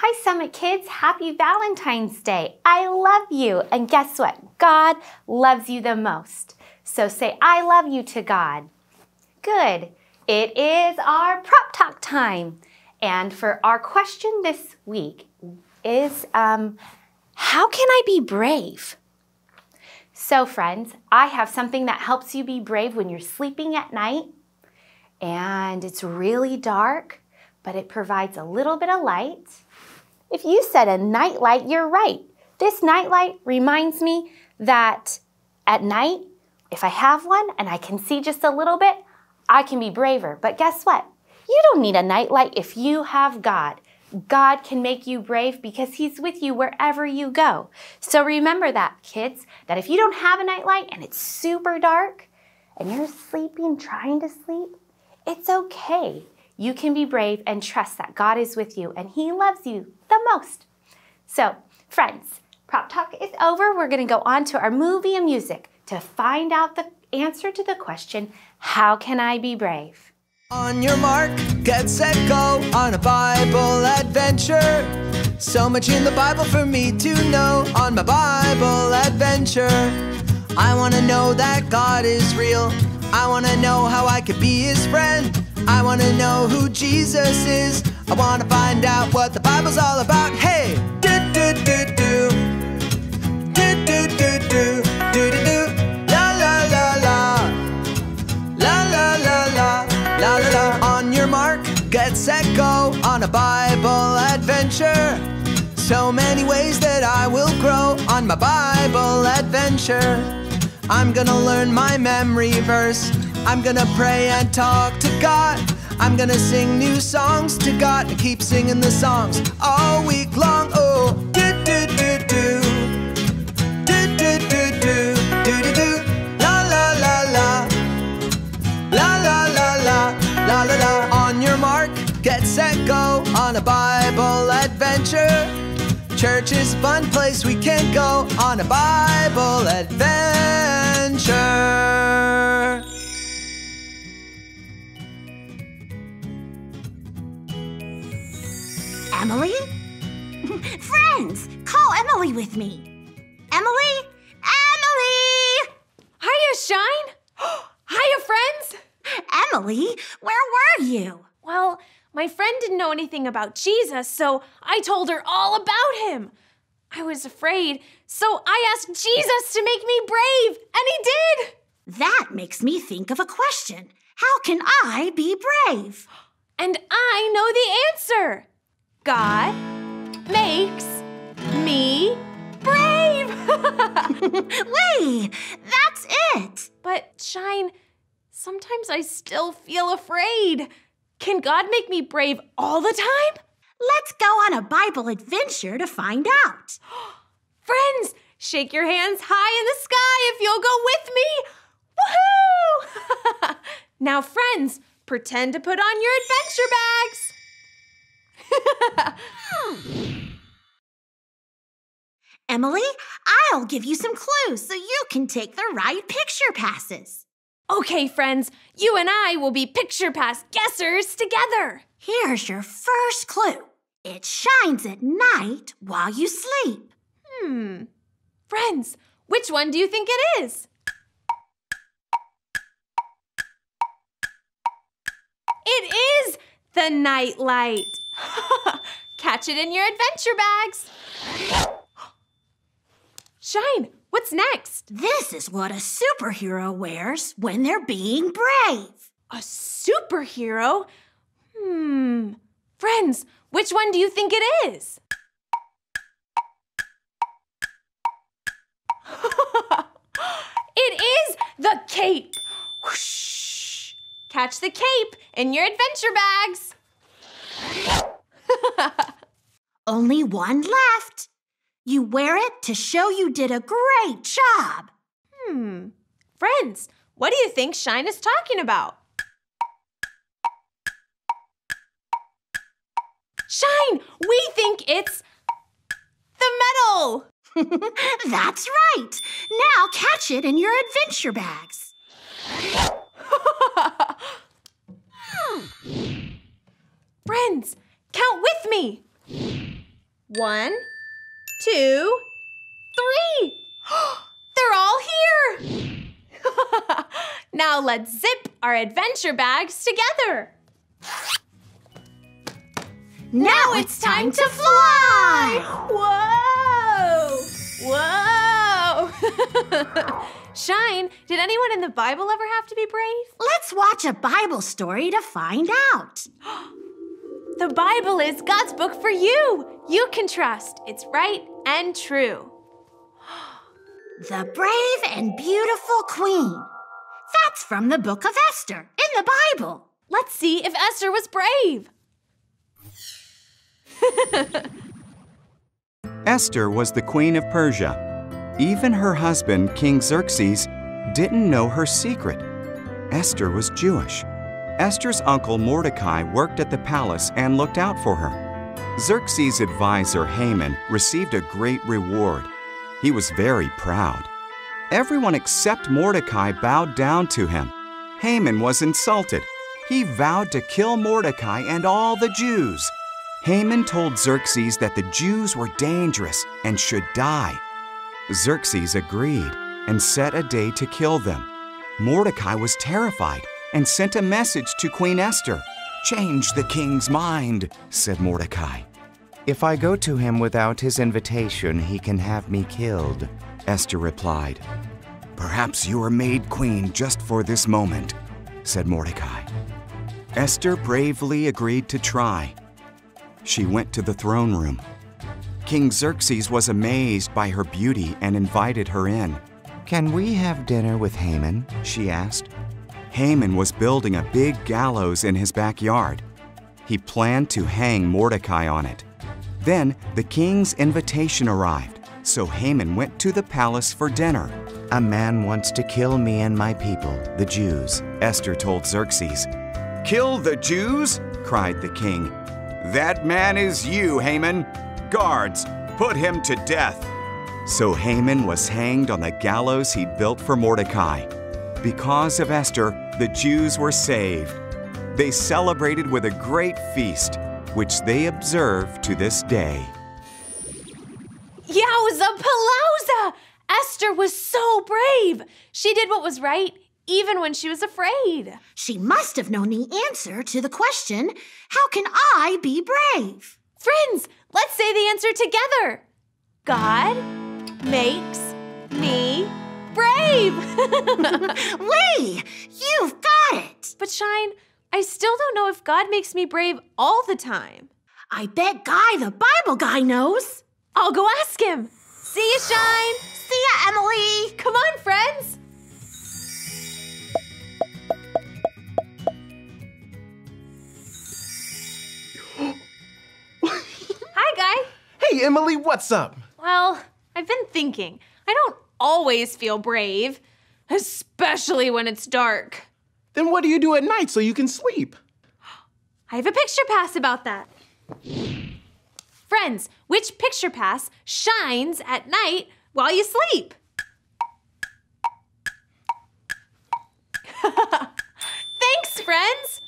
Hi, Summit Kids. Happy Valentine's Day. I love you. And guess what? God loves you the most. So say, I love you to God. Good. It is our prop talk time. And for our question this week is um, How can I be brave? So, friends, I have something that helps you be brave when you're sleeping at night and it's really dark, but it provides a little bit of light if you said a nightlight, you're right. This nightlight reminds me that at night, if I have one and I can see just a little bit, I can be braver. But guess what? You don't need a nightlight if you have God. God can make you brave because He's with you wherever you go. So remember that, kids, that if you don't have a nightlight and it's super dark and you're sleeping, trying to sleep, it's okay. You can be brave and trust that God is with you and He loves you the most. So, friends, prop talk is over. We're going to go on to our movie and music to find out the answer to the question How can I be brave? On your mark, get set, go on a Bible adventure. So much in the Bible for me to know on my Bible adventure. I want to know that God is real. I want to know how I could be his friend. I want to know who Jesus is. I want to find out what the Bible's all about. Hey! Do do do do. Do do do do. Do do la la. La la la la. La la la. On your mark, get set, go on a Bible adventure. So many ways that I will grow on my Bible adventure. I'm gonna learn my memory verse. I'm gonna pray and talk to God. I'm gonna sing new songs to God and keep singing the songs all week long. Oh, do do do do. Do do do do. Do do do. La la la la. La la la la. La la la. On your mark, get set, go on a Bible adventure. Church is a fun place we can go on a Bible adventure. Emily? Friends, call Emily with me. Emily? Emily! Hiya, Shine! Hiya, friends! Emily, where were you? Well, my friend didn't know anything about Jesus, so I told her all about him. I was afraid, so I asked Jesus to make me brave, and he did! That makes me think of a question. How can I be brave? And I know the answer. God makes me brave. Wait, that's it. but, Shine, sometimes I still feel afraid. Can God make me brave all the time? Let's go on a Bible adventure to find out. Friends, shake your hands high in the sky if you'll go with me. Woohoo! now, friends, pretend to put on your adventure bags. Emily, I'll give you some clues so you can take the right picture passes. Okay, friends, you and I will be picture pass guessers together. Here's your first clue it shines at night while you sleep. Hmm. Friends, which one do you think it is? It is the night light. Catch it in your adventure bags. Shine, what's next? This is what a superhero wears when they're being brave. A superhero? Hmm. Friends, which one do you think it is? it is the cape. Whoosh. Catch the cape in your adventure bags. Only one left. You wear it to show you did a great job. Hmm. Friends, what do you think Shine is talking about? Shine, we think it's the medal. That's right. Now catch it in your adventure bags. Friends, count with me. One, two, three. They're all here. now let's zip our adventure bags together. Now it's time to fly! Whoa! Whoa! Shine, did anyone in the Bible ever have to be brave? Let's watch a Bible story to find out. The Bible is God's book for you. You can trust. It's right and true. The Brave and Beautiful Queen. That's from the book of Esther in the Bible. Let's see if Esther was brave. Esther was the queen of Persia. Even her husband, King Xerxes, didn't know her secret. Esther was Jewish. Esther's uncle Mordecai worked at the palace and looked out for her. Xerxes' advisor Haman received a great reward. He was very proud. Everyone except Mordecai bowed down to him. Haman was insulted. He vowed to kill Mordecai and all the Jews. Haman told Xerxes that the Jews were dangerous and should die. Xerxes agreed and set a day to kill them. Mordecai was terrified and sent a message to Queen Esther. Change the king's mind, said Mordecai. If I go to him without his invitation, he can have me killed, Esther replied. Perhaps you are made queen just for this moment, said Mordecai. Esther bravely agreed to try. She went to the throne room. King Xerxes was amazed by her beauty and invited her in. Can we have dinner with Haman? she asked. Haman was building a big gallows in his backyard. He planned to hang Mordecai on it. Then the king's invitation arrived, so Haman went to the palace for dinner. A man wants to kill me and my people, the Jews, Esther told Xerxes. Kill the Jews? cried the king. That man is you, Haman. Guards, put him to death. So Haman was hanged on the gallows he'd built for Mordecai. Because of Esther, the Jews were saved. They celebrated with a great feast, which they observe to this day. Yowza palooza! Esther was so brave. She did what was right, even when she was afraid. She must have known the answer to the question How can I be brave? Friends, let's say the answer together. God makes me brave. Lee, you've got it! but Shine, I still don't know if God makes me brave all the time. I bet Guy, the Bible guy, knows. I'll go ask him. See you, Shine. See ya, Emily! Come on, friends. Hi, Guy. Hey, Emily, what's up? Well, I've been thinking. I don't always feel brave, especially when it's dark. Then what do you do at night so you can sleep? I have a picture pass about that. Friends, which picture pass shines at night while you sleep? Thanks, friends.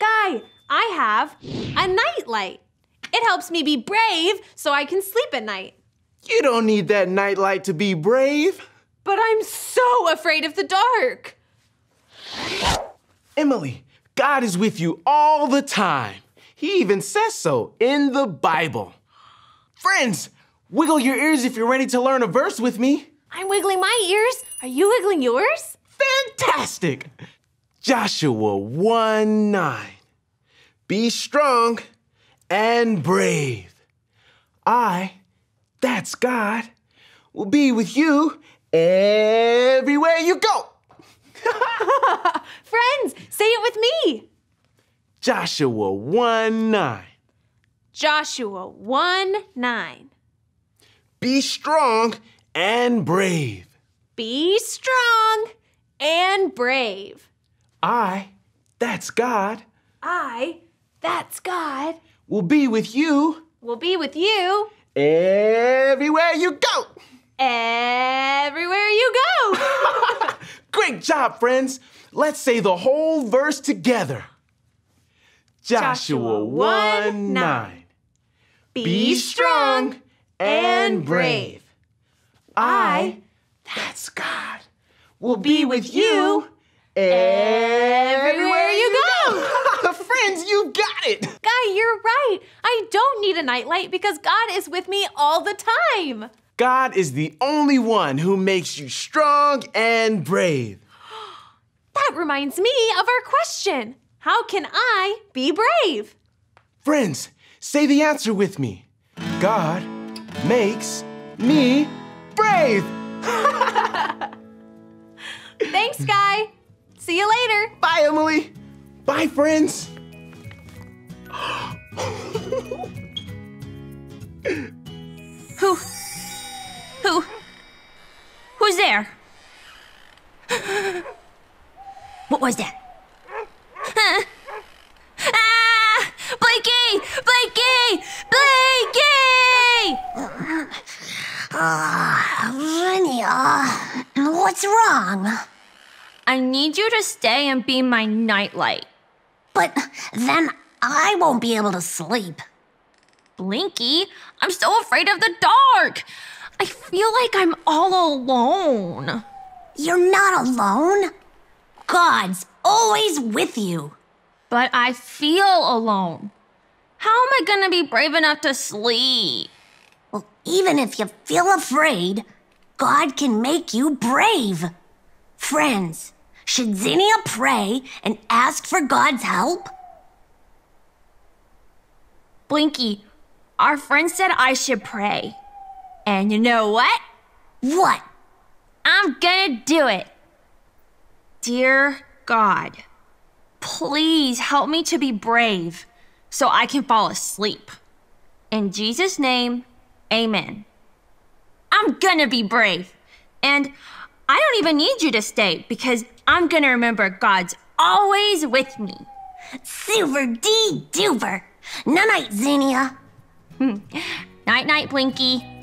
Guy, I have a night light. It helps me be brave so I can sleep at night. You don't need that nightlight to be brave. But I'm so afraid of the dark. Emily, God is with you all the time. He even says so in the Bible. Friends, wiggle your ears if you're ready to learn a verse with me. I'm wiggling my ears. Are you wiggling yours? Fantastic! Joshua 1 9. Be strong and brave. I, that's God, will be with you everywhere you go. Friends, say it with me. Joshua 1 9. Joshua 1 9. Be strong and brave. Be strong and brave. I, that's God, I, that's God, will be with you will be with you everywhere you go. everywhere you go. Great job, friends. Let's say the whole verse together. Joshua 1 9. Be strong and brave. I, that's God, will be with you everywhere you go. Friends, you got it. Guy, you're right. I don't need a nightlight because God is with me all the time. God is the only one who makes you strong and brave. That reminds me of our question How can I be brave? Friends, say the answer with me. God makes me brave. Thanks, Guy. See you later. Bye, Emily. Bye, friends. there? what was that? Huh? Ah! Blinky! Blinky! Blinky! Zinnia, what's wrong? I need you to stay and be my nightlight. But then I won't be able to sleep. Blinky, I'm so afraid of the dark. I feel like I'm all alone. You're not alone. God's always with you. But I feel alone. How am I gonna be brave enough to sleep? Well, even if you feel afraid, God can make you brave. Friends, should Zinnia pray and ask for God's help? Blinky, our friend said I should pray. And you know what? What? I'm gonna do it. Dear God, please help me to be brave so I can fall asleep. In Jesus' name, amen. I'm gonna be brave. And I don't even need you to stay because I'm gonna remember God's always with me. Super D duper. Night night, Zinnia. Night night, Blinky.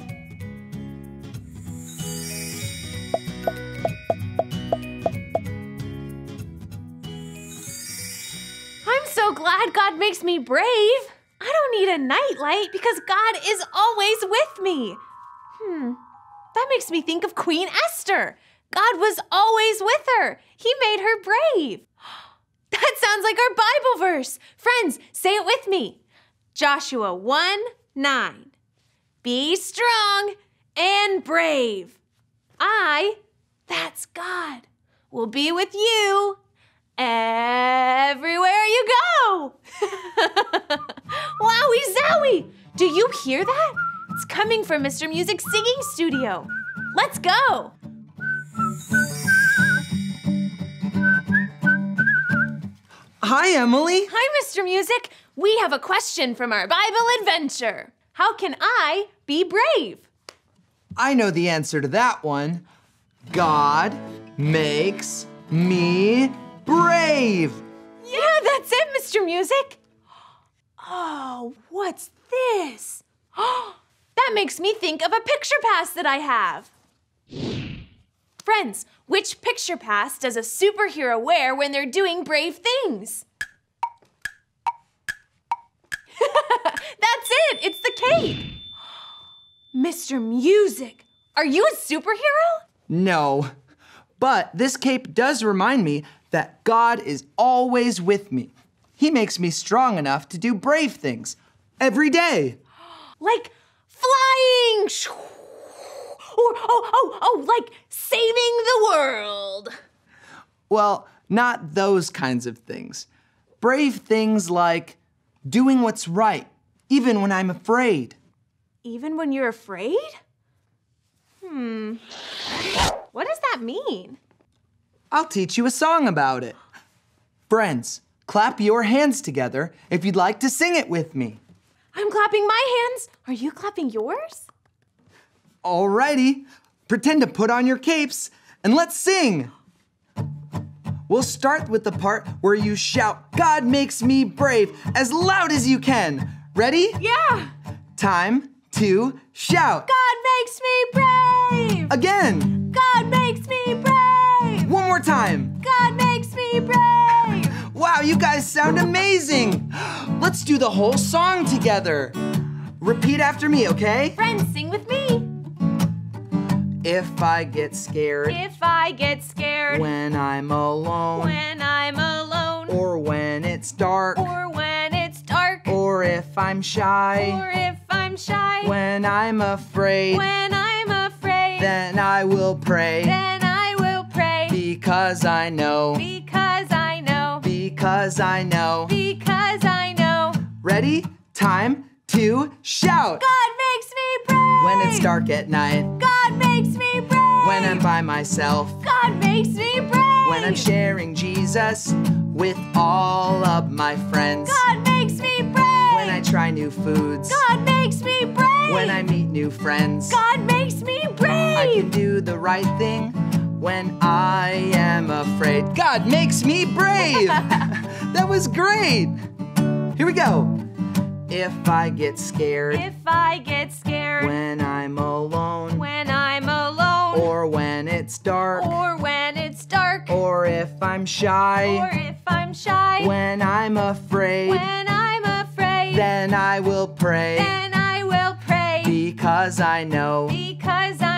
Glad God makes me brave. I don't need a nightlight because God is always with me. Hmm, that makes me think of Queen Esther. God was always with her, He made her brave. That sounds like our Bible verse. Friends, say it with me Joshua 1 9. Be strong and brave. I, that's God, will be with you everywhere you go. Wowie zowie! Do you hear that? It's coming from Mr. Music's Singing Studio. Let's go! Hi, Emily. Hi, Mr. Music. We have a question from our Bible adventure. How can I be brave? I know the answer to that one. God makes me brave. Yeah, that's it, Mr. Music. Oh, what's this? that makes me think of a picture pass that I have. Friends, which picture pass does a superhero wear when they're doing brave things? That's it, it's the cape. Mr. Music, are you a superhero? No, but this cape does remind me that God is always with me. He makes me strong enough to do brave things every day. Like flying? Or, oh, oh, oh, like saving the world. Well, not those kinds of things. Brave things like doing what's right, even when I'm afraid. Even when you're afraid? Hmm. What does that mean? I'll teach you a song about it. Friends, clap your hands together if you'd like to sing it with me. I'm clapping my hands. Are you clapping yours? Alrighty, pretend to put on your capes and let's sing. We'll start with the part where you shout, God makes me brave, as loud as you can. Ready? Yeah. Time to shout. God makes me brave. Again. God makes me brave. More time. God makes me brave. Wow, you guys sound amazing. Let's do the whole song together. Repeat after me, okay? Friends, sing with me. If I get scared If I get scared when I'm alone, when I'm alone, or when it's dark, or when it's dark, or if I'm shy, or if I'm shy, when I'm afraid, when I'm afraid, then I will pray then I will pray because I know, because I know, because I know. because I know Ready? Time to shout. God makes me brave. When it's dark at night, God makes me brave. when I'm by myself, God makes me brave. when I'm sharing Jesus with all of my friends, God makes me brave. when I try new foods, God makes me brave. when I meet new friends. God makes me brave. I can do the right thing when I am afraid. God makes me brave. that was great. Here we go. If I get scared. If I get scared. When I'm alone, when I'm alone, or when it's dark, or when it's dark, or if I'm shy, or if I'm shy, when I'm afraid, when I'm afraid, then I will pray. Then I will pray. Because I know, because I know,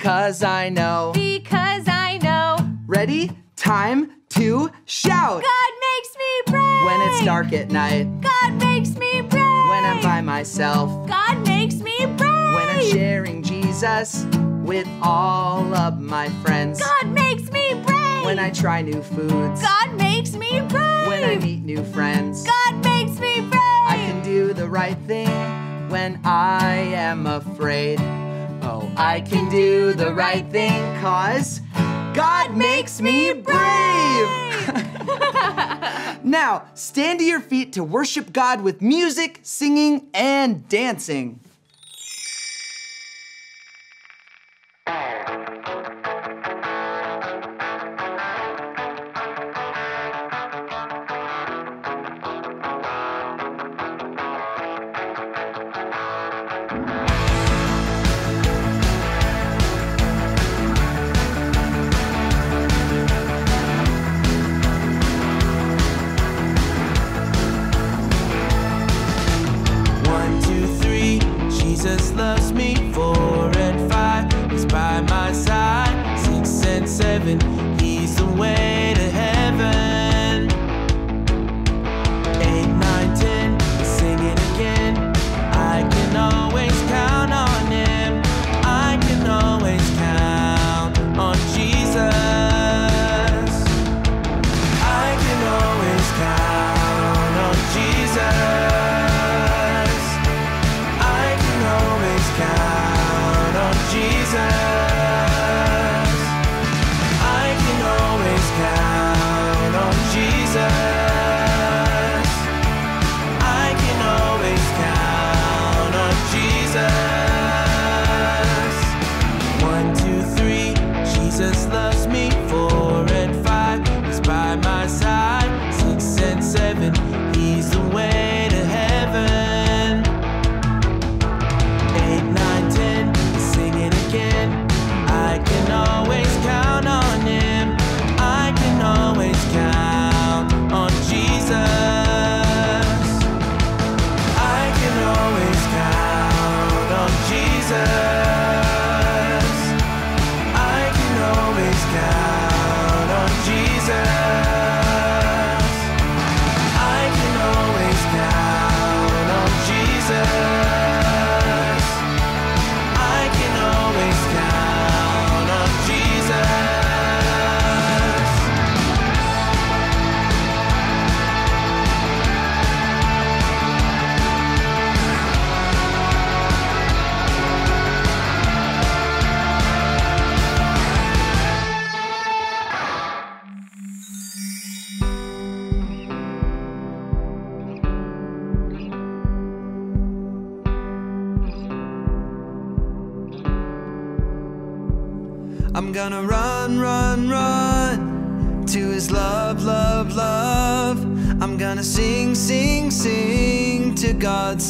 because I know. because I know Ready? Time to shout. God makes me brave. When it's dark at night, God makes me brave. when I'm by myself, God makes me brave. when I'm sharing Jesus with all of my friends, God makes me brave. when I try new foods, God makes me brave. when I meet new friends, God makes me brave. I can do the right thing when I am afraid. I can do the right thing cause God makes me brave. now, stand to your feet to worship God with music, singing, and dancing.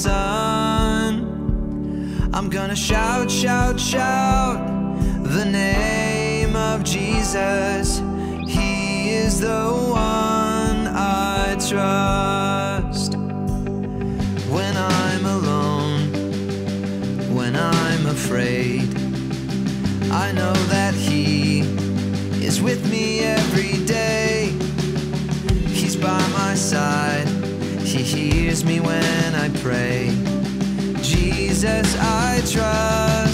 sun. I'm gonna shout, shout, shout the name of Jesus. He is the one I trust. When I'm alone, when I'm afraid, I know that He is with me every day. He's by my side. He hears me when I pray. Jesus, I trust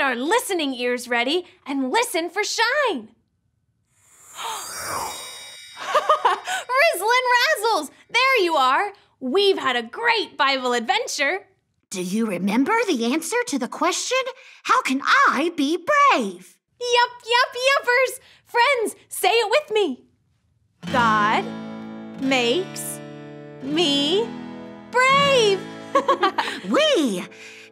get our listening ears ready and listen for Shine. Rizzlin' Razzles, there you are. We've had a great Bible adventure. Do you remember the answer to the question, How can I be brave? Yup, yup, yuppers. Friends, say it with me. God makes me brave. We!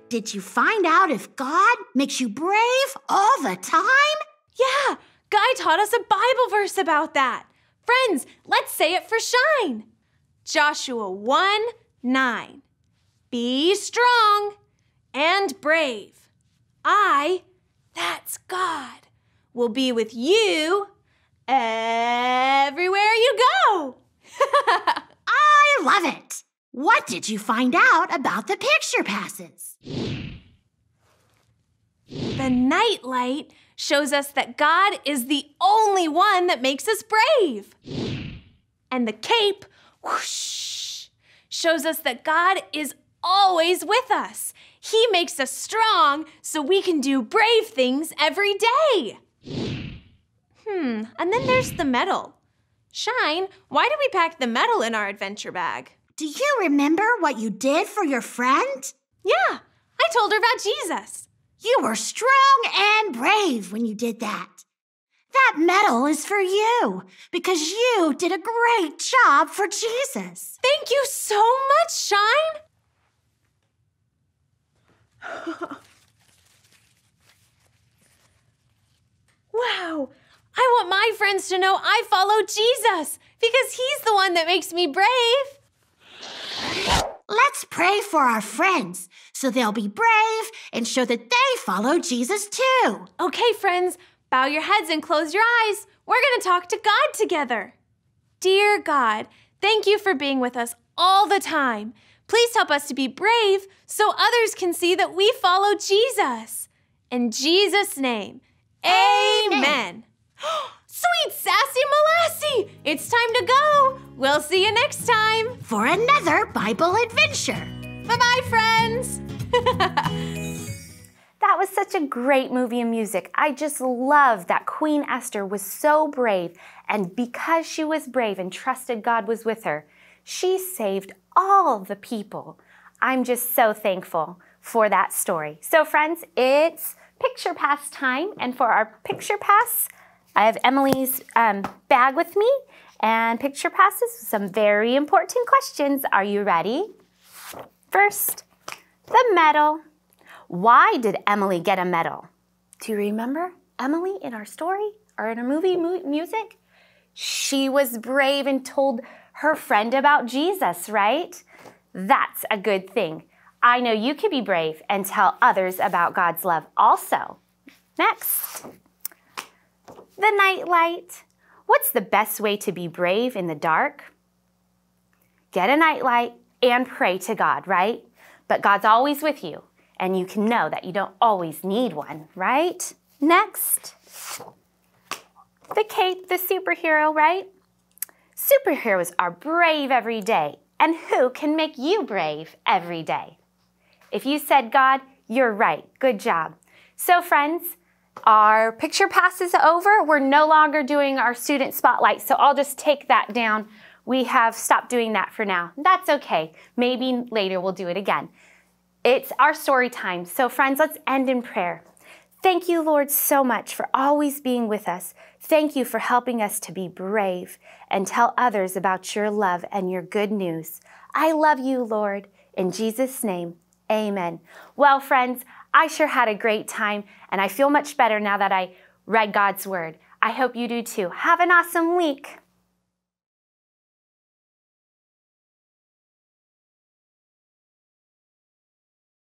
Did you find out if God makes you brave all the time? Yeah, Guy taught us a Bible verse about that. Friends, let's say it for Shine. Joshua 1 9. Be strong and brave. I, that's God, will be with you everywhere you go. I love it! What did you find out about the picture passes? The nightlight shows us that God is the only one that makes us brave. And the cape, whoosh, shows us that God is always with us. He makes us strong so we can do brave things every day. Hmm, and then there's the medal. Shine, why do we pack the medal in our adventure bag? Do you remember what you did for your friend? Yeah, I told her about Jesus. You were strong and brave when you did that. That medal is for you because you did a great job for Jesus. Thank you so much, Shine. wow, I want my friends to know I follow Jesus because he's the one that makes me brave. Let's pray for our friends so they'll be brave and show that they follow Jesus too. Okay, friends, bow your heads and close your eyes. We're going to talk to God together. Dear God, thank you for being with us all the time. Please help us to be brave so others can see that we follow Jesus. In Jesus' name, amen. Sweet Sassy Molassie, it's time to go. We'll see you next time. For another Bible adventure. Bye bye, friends. That was such a great movie and music. I just love that Queen Esther was so brave, and because she was brave and trusted God was with her, she saved all the people. I'm just so thankful for that story. So, friends, it's picture pass time, and for our picture pass, I have Emily's um, bag with me and picture passes with some very important questions. Are you ready? First, the medal. Why did Emily get a medal? Do you remember Emily in our story or in our movie mu- music? She was brave and told her friend about Jesus, right? That's a good thing. I know you can be brave and tell others about God's love also. Next, the night light. What's the best way to be brave in the dark? Get a nightlight and pray to God, right? But God's always with you, and you can know that you don't always need one, right? Next, the cape, the superhero, right? Superheroes are brave every day, and who can make you brave every day? If you said God, you're right. Good job. So, friends, our picture pass is over. We're no longer doing our student spotlight, so I'll just take that down. We have stopped doing that for now. That's okay. Maybe later we'll do it again. It's our story time. So, friends, let's end in prayer. Thank you, Lord, so much for always being with us. Thank you for helping us to be brave and tell others about your love and your good news. I love you, Lord. In Jesus' name, amen. Well, friends, I sure had a great time, and I feel much better now that I read God's Word. I hope you do too. Have an awesome week.